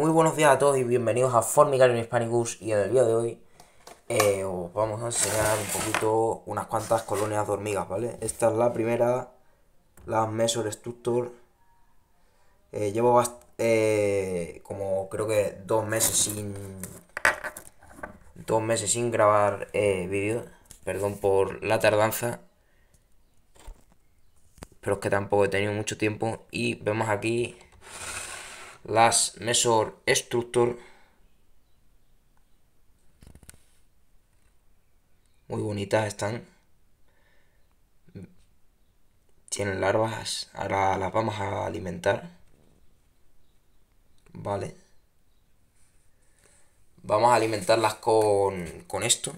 Muy buenos días a todos y bienvenidos a Formigario en Hispanicus y en el día de hoy eh, os vamos a enseñar un poquito unas cuantas colonias de hormigas, ¿vale? Esta es la primera, la Mesor Structure. Eh, llevo eh, como creo que dos meses sin dos meses sin grabar vídeos, perdón por la tardanza, pero es que tampoco he tenido mucho tiempo y vemos aquí las Mesor Structure. Muy bonitas están. Tienen larvas. Ahora las vamos a alimentar. Vale. Vamos a alimentarlas con, con esto.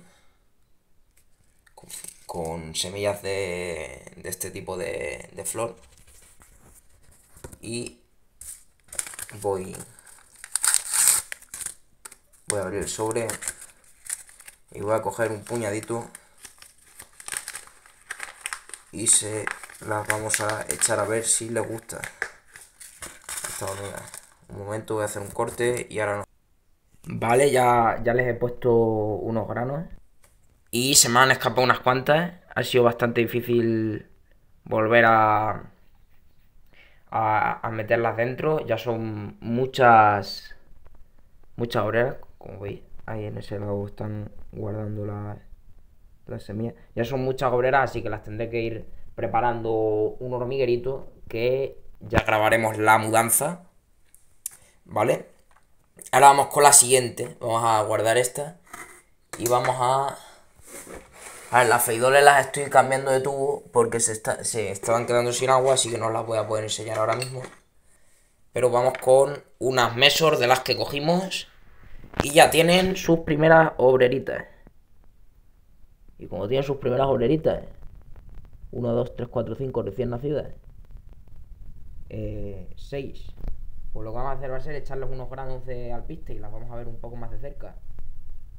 Con, semillas de, de, este tipo de, de flor. Y voy voy a abrir el sobre y voy a coger un puñadito y se las vamos a echar a ver si les gusta. Un momento voy a hacer un corte y ahora no. Vale ya, ya les he puesto unos granos y se me han escapado unas cuantas. Ha sido bastante difícil volver a a, meterlas dentro. Ya son muchas, muchas obreras, como veis, ahí en ese lado están guardando las, las semillas. Ya son muchas obreras, así que las tendré que ir preparando un hormiguerito que ya grabaremos la mudanza. ¿Vale? Ahora vamos con la siguiente. Vamos a guardar esta. Y vamos a a ver, las feidoles las estoy cambiando de tubo porque se, estaban quedando sin agua, así que no las voy a poder enseñar ahora mismo. Pero vamos con unas mesor de las que cogimos y ya tienen sus primeras obreritas. Y como tienen sus primeras obreritas, 1, 2, 3, 4, 5 recién nacidas, 6. Eh, pues lo que vamos a hacer va a ser echarles unos granos de alpiste y las vamos a ver un poco más de cerca.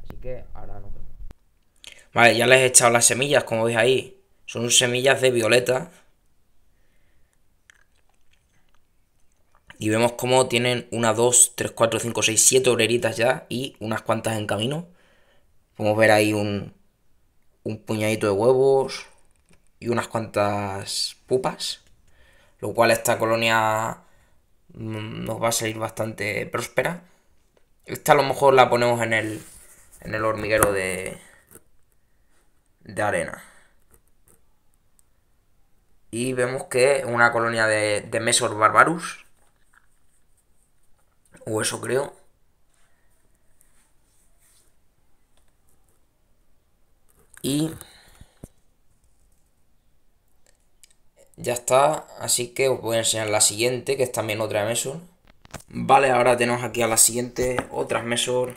Así que ahora nos vemos. Vale, ya les he echado las semillas, como veis ahí. Son semillas de violeta. Y vemos cómo tienen una, dos, tres, cuatro, cinco, seis, siete obreritas ya y unas cuantas en camino. Podemos ver ahí un, un puñadito de huevos y unas cuantas pupas. Lo cual esta colonia mm, nos va a salir bastante próspera. Esta a lo mejor la ponemos en el, en el hormiguero de, de arena. Y vemos que una colonia de, de Mesor barbarus. O eso creo. Y ya está. Así que os voy a enseñar la siguiente, que es también otra Mesor. Vale, ahora tenemos aquí a la siguiente, otras Mesor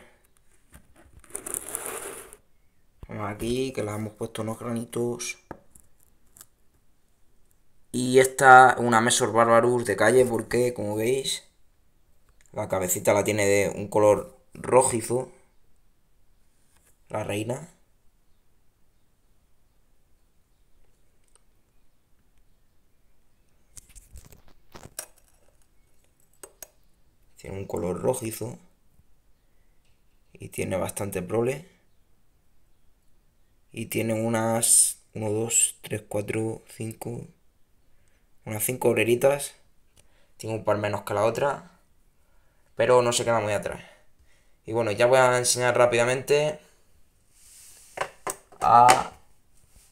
aquí, que las hemos puesto unos granitos. Y esta es una Mesor Barbarus de calle porque, como veis, la cabecita la tiene de un color rojizo. La reina. Tiene un color rojizo. Y tiene bastante prole y tiene unas 1, 2, 3, 4, 5, unas 5 obreritas. Tiene un par menos que la otra, pero no se queda muy atrás. Y bueno, ya voy a enseñar rápidamente a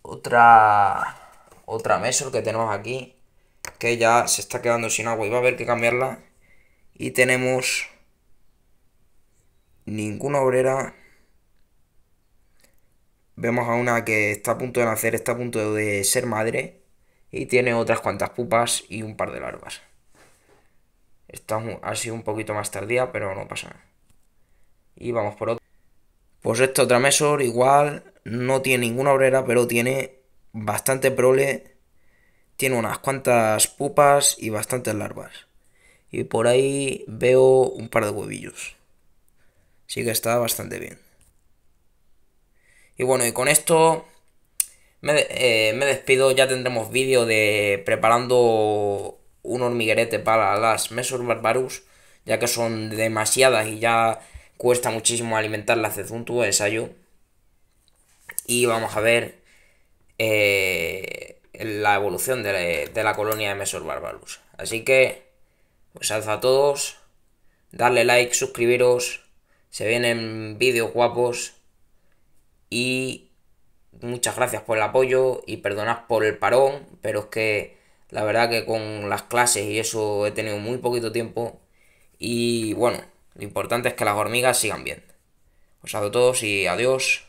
otra otra mesor que tenemos aquí, que ya se está quedando sin agua y va a haber que cambiarla. Y tenemos ninguna obrera Vemos a una que está a punto de nacer, está a punto de ser madre y tiene otras cuantas pupas y un par de larvas. Esta ha sido un poquito más tardía, pero no pasa nada. Y vamos por otro. Pues esta otra mesor igual no tiene ninguna obrera, pero tiene bastante prole. Tiene unas cuantas pupas y bastantes larvas. Y por ahí veo un par de huevillos. Sí que está bastante bien. Y bueno, y con esto eh, me, despido. Ya tendremos vídeo de preparando un hormiguerete para las Mesor Barbarus. ya que son demasiadas y ya cuesta muchísimo alimentarlas desde un tubo de ensayo. Y vamos a ver eh, la evolución de la, colonia de Mesos barbarus. Así que, pues alza a todos, darle like, suscribiros, se vienen vídeos guapos y muchas gracias por el apoyo y perdonad por el parón, pero es que la verdad que con las clases y eso he tenido muy poquito tiempo y bueno, lo importante es que las hormigas sigan bien. Os saludo a todos y adiós.